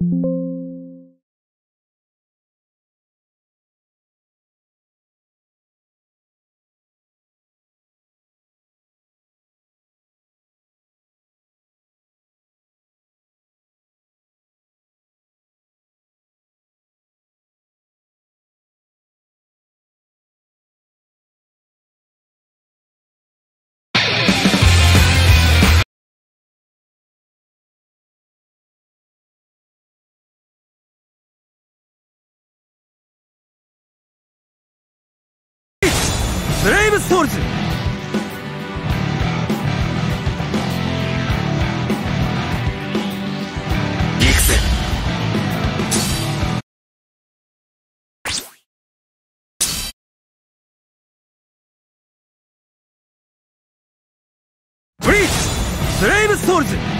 you. ブレイブストールズ。ブレイブストールズ